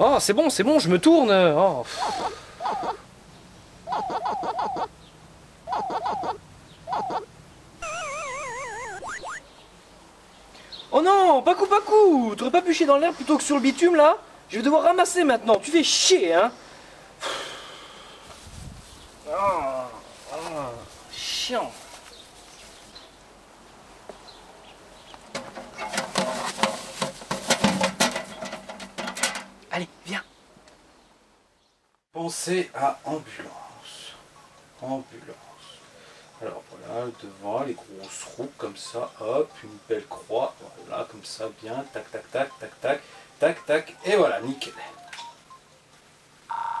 Oh, c'est bon, c'est bon, je me tourne. Oh. Oh non, pas coup, pas coup T'aurais pas pu chier dans l'air plutôt que sur le bitume là? Je vais devoir ramasser maintenant, tu fais chier hein Ah, ah, chiant Allez, viens À ambulance. Ambulance. Alors voilà, devant les grosses roues comme ça, hop, une belle croix, voilà, comme ça, bien, tac, tac, tac, tac, tac, tac, tac, et voilà, nickel. Ah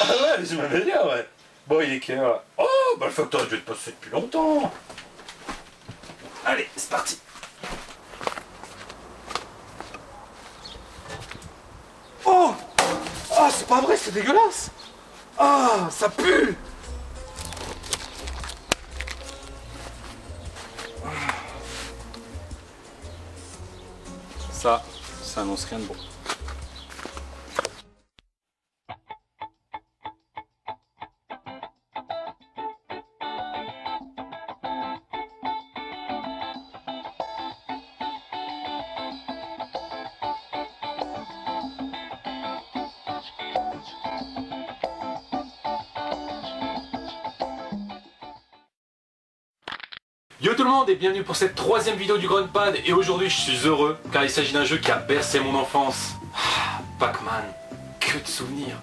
ouais, je m'avais bien, ouais. Bon, il est Oh, bah le facteur, je vais te passer depuis longtemps. Allez, c'est parti. Oh Ah, c'est dégueulasse Ah, ça pue Ça, ça annonce rien de bon. Yo tout le monde et bienvenue pour cette troisième vidéo du Pad et aujourd'hui je suis heureux car il s'agit d'un jeu qui a bercé mon enfance. Ah, Pac-Man, que de souvenirs.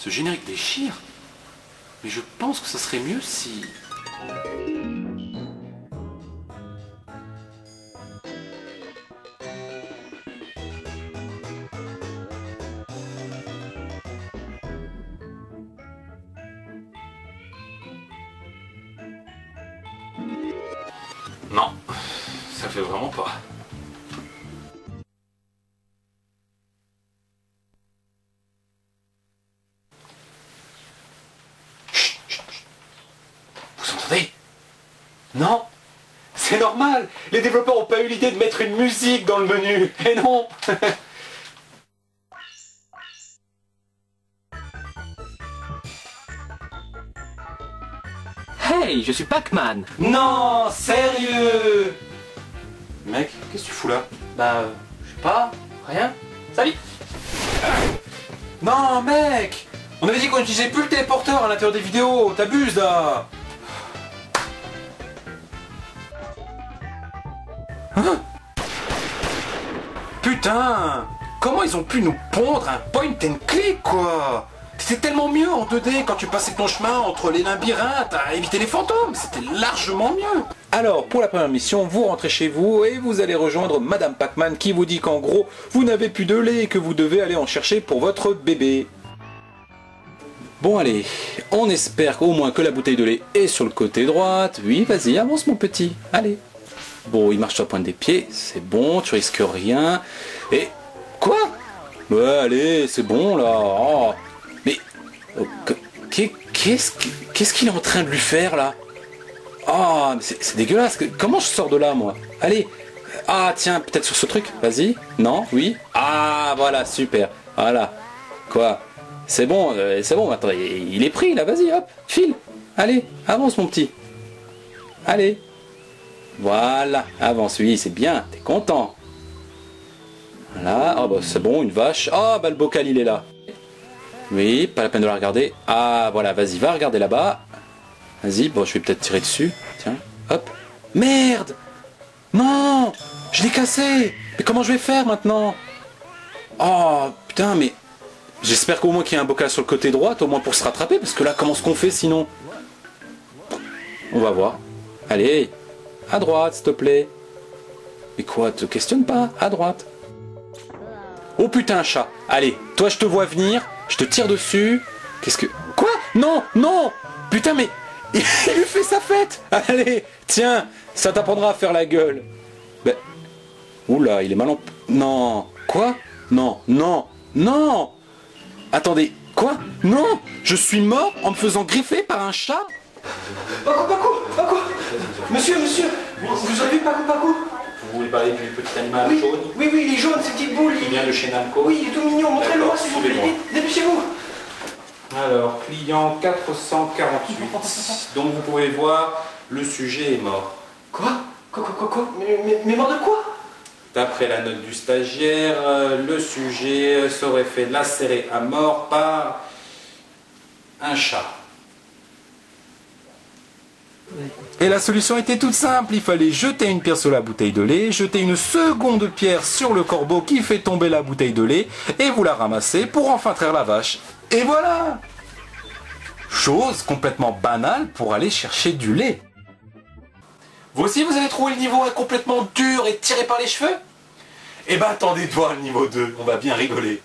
Ce générique déchire. Mais je pense que ça serait mieux si... Non. C'est normal. Les développeurs n'ont pas eu l'idée de mettre une musique dans le menu. Et non. Hey, je suis Pac-Man. Non Sérieux. Mec, qu'est-ce que tu fous là? Bah, euh, je sais pas, rien. Salut. Non mec. On avait dit qu'on n'utilisait plus le téléporteur à l'intérieur des vidéos, t'abuses là Hein Putain Comment ils ont pu nous pondre un point and click quoi C'était tellement mieux en 2D quand tu passais ton chemin entre les labyrinthes à éviter les fantômes, c'était largement mieux Alors, pour la première mission, vous rentrez chez vous et vous allez rejoindre Madame Pac-Man qui vous dit qu'en gros, vous n'avez plus de lait et que vous devez aller en chercher pour votre bébé. Bon allez, on espère au moins que la bouteille de lait est sur le côté droite. Oui, vas-y, avance mon petit, allez. Bon, il marche sur la pointe des pieds, c'est bon, tu risques rien. Et... Quoi? Ouais, allez, c'est bon là. Oh. Mais... oh, que- qu'est- Qu'est-ce qu'est-ce qu'il est en train de lui faire là? Oh, mais c'est dégueulasse. Comment je sors de là, moi? Allez. Ah, tiens, peut-être sur ce truc. Vas-y. Non? Oui? Ah, voilà, super. Voilà. Quoi? C'est bon, euh, c'est bon. Attends, il est pris, là. Vas-y, hop. File. Allez, avance, mon petit. Allez. Voilà. Avance, oui, c'est bien. T'es content. Voilà. Oh, bah, c'est bon, une vache. Ah, bah, le bocal, il est là. Oui, pas la peine de la regarder. Ah, voilà, vas-y, va regarder là-bas. Vas-y, bon, je vais peut-être tirer dessus. Tiens, hop. Merde Non Je l'ai cassé Mais comment je vais faire maintenant? Oh, putain, mais... J'espère qu'au moins qu'il y a un bocal sur le côté droit, au moins pour se rattraper, parce que là, comment est-ce qu'on fait sinon? On va voir. Allez, à droite, s'il te plaît. Mais quoi, te questionne pas, à droite. Oh putain, chat. Allez, toi, je te vois venir, je te tire dessus. Qu'est-ce que... Quoi? Non, non. Putain, mais... Il lui fait sa fête. Allez, tiens, ça t'apprendra à faire la gueule. Ben... Oula, il est mal en... Non. Quoi? Non, non, non. Attendez, quoi? Non Je suis mort en me faisant griffer par un chat Paco, Paco, Paco Monsieur, monsieur, vous, avez vu Paco, Paco? Vous voulez parler du petit animal oui, jaune? oui, oui, il est jaune, cette petite boule. il- vient de chez Namco Oui, il est tout mignon, montrez-le moi D'accord, s'il vous plaît. Dépêchez-vous. Alors, client 448. Donc vous pouvez voir, le sujet est mort. Quoi? Quoi, quoi, quoi, quoi? Mais, mais, mais mort de quoi? D'après la note du stagiaire, euh, le sujet serait fait lacérer à mort par un chat. Et la solution était toute simple, il fallait jeter une pierre sur la bouteille de lait, jeter une seconde pierre sur le corbeau qui fait tomber la bouteille de lait, et vous la ramassez pour enfin traire la vache. Et voilà Chose complètement banale pour aller chercher du lait. Vous aussi, vous avez trouvé le niveau un complètement dur et tiré par les cheveux? Eh ben attendez de voir le niveau 2, on va bien rigoler.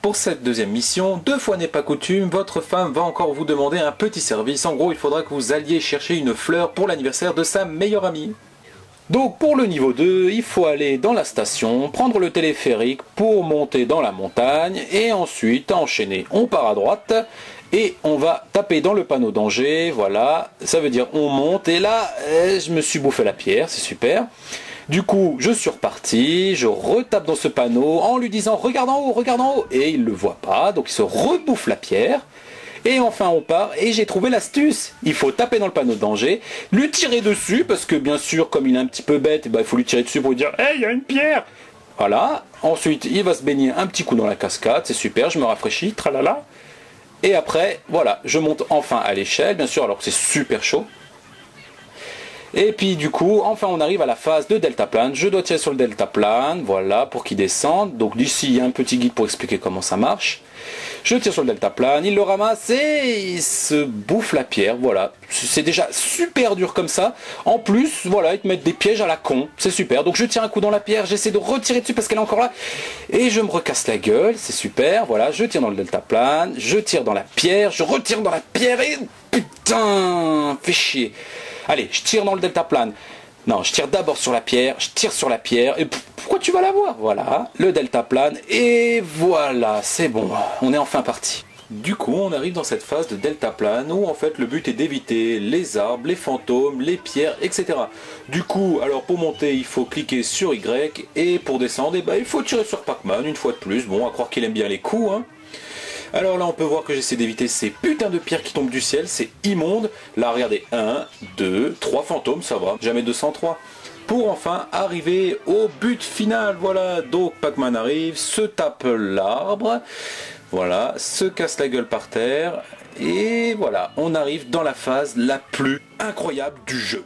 Pour cette deuxième mission, deux fois n'est pas coutume, votre femme va encore vous demander un petit service. En gros, il faudra que vous alliez chercher une fleur pour l'anniversaire de sa meilleure amie. Donc pour le niveau 2, il faut aller dans la station, prendre le téléphérique pour monter dans la montagne et ensuite enchaîner. On part à droite et on va taper dans le panneau danger, voilà, ça veut dire on monte et là euh, je me suis bouffé la pierre, c'est super. Du coup, je suis reparti, je retape dans ce panneau en lui disant regarde en haut, regarde en haut et il le voit pas, donc il se rebouffe la pierre. Et enfin on part et j'ai trouvé l'astuce. Il faut taper dans le panneau de danger, lui tirer dessus parce que bien sûr comme il est un petit peu bête, ben, il faut lui tirer dessus pour lui dire Hey, il y a une pierre Voilà. Ensuite il va se baigner un petit coup dans la cascade, c'est super, je me rafraîchis, tralala. Et après, voilà, je monte enfin à l'échelle, bien sûr, alors que c'est super chaud. Et puis du coup, enfin on arrive à la phase de deltaplane. Je dois tirer sur le deltaplane, voilà, pour qu'il descende. Donc d'ici, il y a un petit guide pour expliquer comment ça marche. Je tire sur le deltaplane, il le ramasse et il se bouffe la pierre, voilà. C'est déjà super dur comme ça. En plus, voilà, ils te mettent des pièges à la con, c'est super. Donc je tire un coup dans la pierre, j'essaie de retirer dessus parce qu'elle est encore là. Et je me recasse la gueule, c'est super, voilà. Je tire dans le deltaplane, je tire dans la pierre, je retire dans la pierre et... Putain, fait chier. Allez, je tire dans le deltaplane. Non, je tire d'abord sur la pierre, je tire sur la pierre, et pourquoi tu vas la voir? Voilà, le deltaplane, et voilà, c'est bon, on est enfin parti. Du coup, on arrive dans cette phase de deltaplane où en fait le but est d'éviter les arbres, les fantômes, les pierres, etc. Du coup, alors pour monter, il faut cliquer sur Y, et pour descendre, eh ben, il faut tirer sur Pac-Man une fois de plus. Bon, à croire qu'il aime bien les coups, hein. Alors là, on peut voir que j'essaie d'éviter ces putains de pierres qui tombent du ciel, c'est immonde. Là, regardez, 1, 2, 3 fantômes, ça va, jamais 203. Pour enfin arriver au but final, voilà. Donc Pac-Man arrive, se tape l'arbre, voilà, se casse la gueule par terre, et voilà, on arrive dans la phase la plus incroyable du jeu.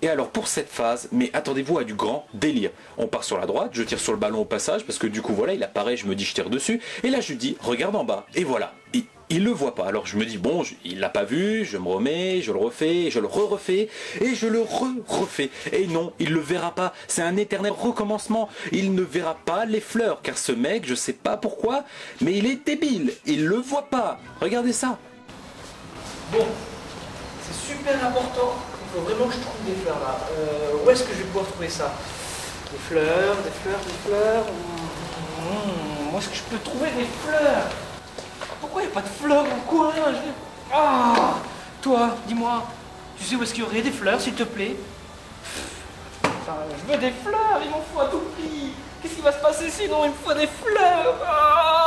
Et alors pour cette phase, mais attendez-vous à du grand délire. On part sur la droite, je tire sur le ballon au passage, parce que du coup voilà, il apparaît, je me dis je tire dessus, et là je lui dis regarde en bas, et voilà. Il, il le voit pas, alors je me dis bon, il l'a pas vu, je me remets, je le refais, je le re-refais, et je le re-refais. Et non, il le verra pas, c'est un éternel recommencement. Il ne verra pas les fleurs, car ce mec, je sais pas pourquoi, mais il est débile, il le voit pas. Regardez ça. Bon, c'est super important. Vraiment je trouve des fleurs là. Euh, où est-ce que je vais pouvoir trouver ça? Des fleurs, des fleurs, des fleurs. Mmh, où est-ce que je peux trouver des fleurs? Pourquoi il n'y a pas de fleurs au coin Ah Toi, dis-moi, tu sais où est-ce qu'il y aurait des fleurs, s'il te plaît? Je veux des fleurs, il m'en faut à tout prix. Qu'est-ce qui va se passer sinon? Il me faut des fleurs. Ah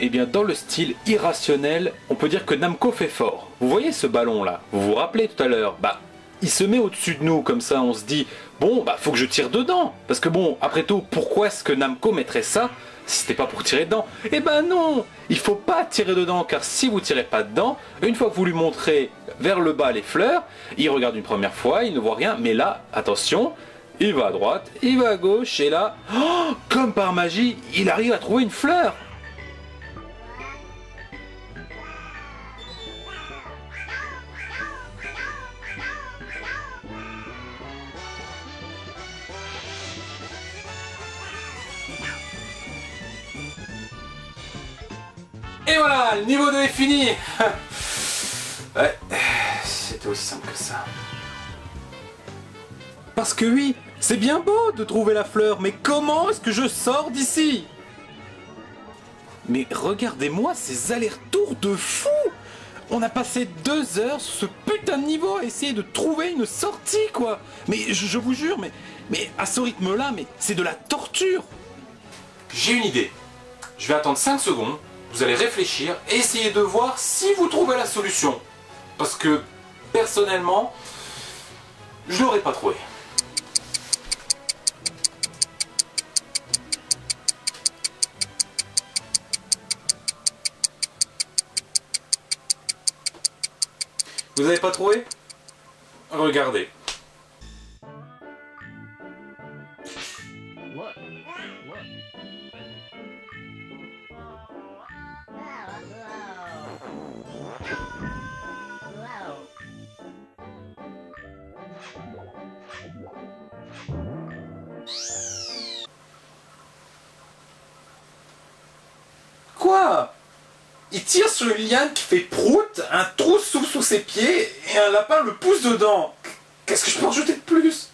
Eh bien, dans le style irrationnel, on peut dire que Namco fait fort. Vous voyez ce ballon là Vous vous rappelez tout à l'heure? Bah, il se met au-dessus de nous comme ça, on se dit bon, bah faut que je tire dedans. Parce que bon, après tout, pourquoi est-ce que Namco mettrait ça si c'était pas pour tirer dedans? Eh ben non! Il faut pas tirer dedans, car si vous tirez pas dedans, une fois que vous lui montrez vers le bas les fleurs, il regarde une première fois, il ne voit rien, mais là, attention, il va à droite, il va à gauche, et là, oh, comme par magie, il arrive à trouver une fleur Et voilà, le niveau 2 est fini. Ouais, c'était aussi simple que ça. Parce que oui, c'est bien beau de trouver la fleur, mais comment est-ce que je sors d'ici? Mais regardez-moi ces allers-retours de fou! On a passé deux heures sur ce putain de niveau à essayer de trouver une sortie, quoi. Mais je, je vous jure, mais, mais à ce rythme-là, mais c'est de la torture. J'ai une idée. Je vais attendre 5 secondes, vous allez réfléchir et essayer de voir si vous trouvez la solution. Parce que, personnellement, je l'aurais pas trouvé. Vous avez pas trouvé? Regardez. Il tire sur une liane qui fait prout, un trou sous, sous ses pieds et un lapin le pousse dedans. Qu'est-ce que je peux rajouter de plus?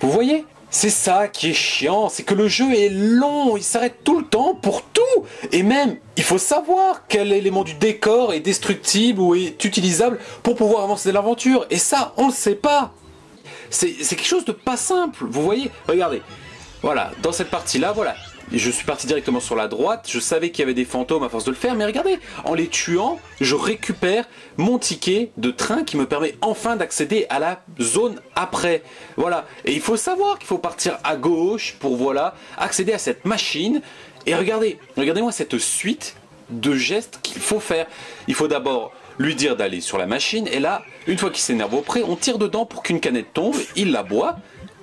Vous voyez? C'est ça qui est chiant, c'est que le jeu est long, il s'arrête tout le temps pour tout. Et même, il faut savoir quel élément du décor est destructible ou est utilisable pour pouvoir avancer l'aventure. Et ça, on le sait pas. C'est quelque chose de pas simple. Vous voyez? Regardez. Voilà, dans cette partie-là, voilà. Je suis parti directement sur la droite, je savais qu'il y avait des fantômes à force de le faire, mais regardez, en les tuant, je récupère mon ticket de train qui me permet enfin d'accéder à la zone après. Voilà, et il faut savoir qu'il faut partir à gauche pour, voilà, accéder à cette machine. Et regardez, regardez-moi cette suite de gestes qu'il faut faire. Il faut d'abord lui dire d'aller sur la machine, et là, une fois qu'il s'énerve auprès, on tire dedans pour qu'une canette tombe, il la boit,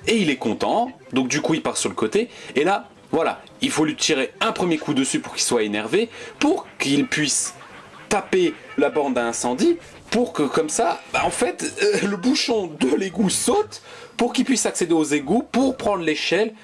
et il est content, donc du coup il part sur le côté, et là, voilà, il faut lui tirer un premier coup dessus pour qu'il soit énervé, pour qu'il puisse taper la bande à incendie, pour que comme ça, bah, en fait, euh, le bouchon de l'égout saute, pour qu'il puisse accéder aux égouts, pour prendre l'échelle,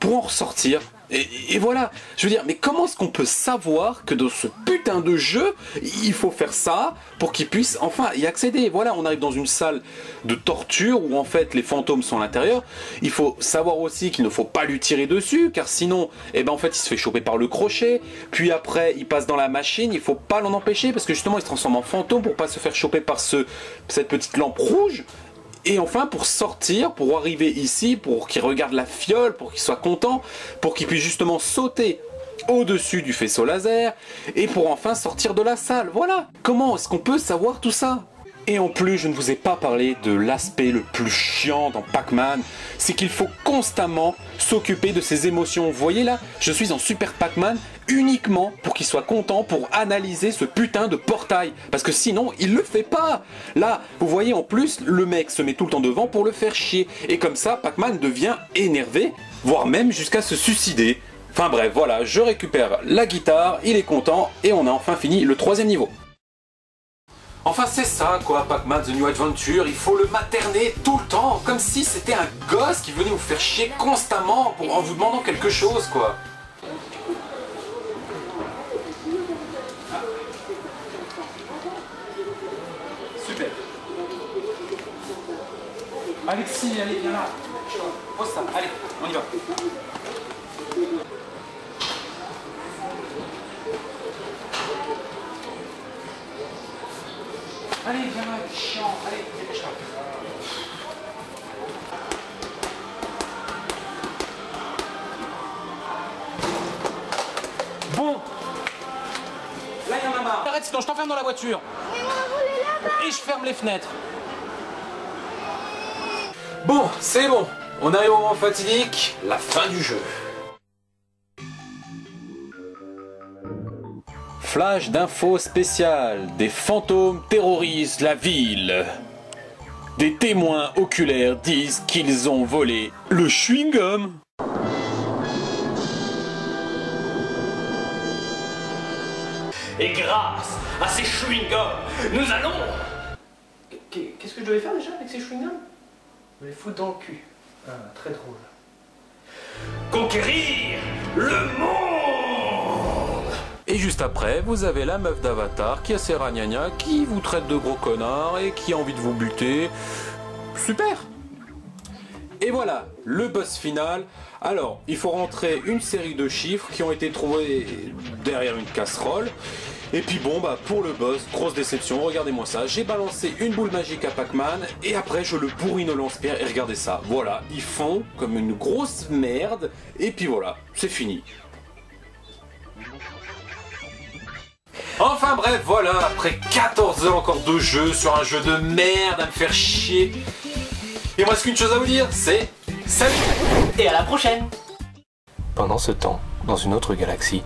pour en ressortir. Et, voilà, je veux dire, mais comment est-ce qu'on peut savoir que dans ce putain de jeu, il faut faire ça pour qu'il puisse enfin y accéder? Voilà, on arrive dans une salle de torture où en fait les fantômes sont à l'intérieur. Il faut savoir aussi qu'il ne faut pas lui tirer dessus, car sinon, eh ben en fait, il se fait choper par le crochet. Puis après, il passe dans la machine. Il faut pas l'en empêcher parce que justement, il se transforme en fantôme pour pas se faire choper par ce, cette petite lampe rouge. Et enfin, pour sortir, pour arriver ici, pour qu'il regarde la fiole, pour qu'il soit content, pour qu'il puisse justement sauter au-dessus du faisceau laser, et pour enfin sortir de la salle. Voilà Comment est-ce qu'on peut savoir tout ça? Et en plus, je ne vous ai pas parlé de l'aspect le plus chiant dans Pac-Man, c'est qu'il faut constamment s'occuper de ses émotions. Vous voyez là, je suis en Super Pac-Man uniquement pour qu'il soit content pour analyser ce putain de portail. Parce que sinon, il le fait pas. Là, vous voyez en plus, le mec se met tout le temps devant pour le faire chier. Et comme ça, Pac-Man devient énervé, voire même jusqu'à se suicider. Enfin bref, voilà, je récupère la guitare, il est content, et on a enfin fini le troisième niveau. Enfin c'est ça quoi, Pac-Man The New Adventure, il faut le materner tout le temps, comme si c'était un gosse qui venait vous faire chier constamment en vous demandant quelque chose quoi. Alexis, allez, viens là. Pose ça, allez, on y va. Allez, viens là, chiant, allez, dépêche-toi. Bon Là, il y en a marre. Arrête, sinon je t'enferme dans la voiture. Et je ferme les fenêtres. Bon, c'est bon. On arrive au moment fatidique, la fin du jeu. Flash d'infos spéciales. Des fantômes terrorisent la ville. Des témoins oculaires disent qu'ils ont volé le chewing-gum. Et grâce à ces chewing-gums, nous allons Qu'est-ce que je devais faire déjà avec ces chewing-gums? Les foutre dans le cul. Ah, très drôle. conquérir le monde Et juste après, vous avez la meuf d'Avatar qui a ses ragnagnas, qui vous traite de gros connard et qui a envie de vous buter. Super Et voilà, le boss final. Alors, il faut rentrer une série de chiffres qui ont été trouvés derrière une casserole. Et puis bon, bah pour le boss, grosse déception, regardez-moi ça. J'ai balancé une boule magique à Pac-Man et après je le bourrine au lance-pierre et regardez ça. Voilà, ils font comme une grosse merde et puis voilà, c'est fini. Enfin bref, voilà, après 14 heures encore de jeu sur un jeu de merde à me faire chier. Il me reste qu'une chose à vous dire, c'est salut Et à la prochaine Pendant ce temps, dans une autre galaxie.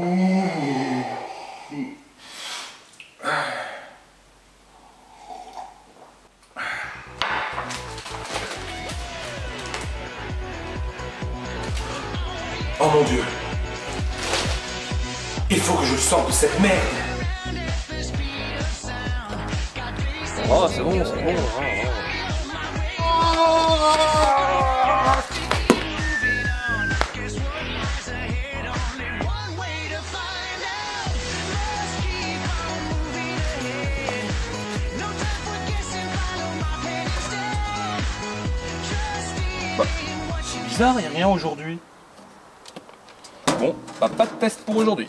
Oh mon dieu Il faut que je sorte de cette merde Oh, c'est bon, c'est bon. C'est bizarre, il a rien aujourd'hui. Bon, bah pas de test pour aujourd'hui.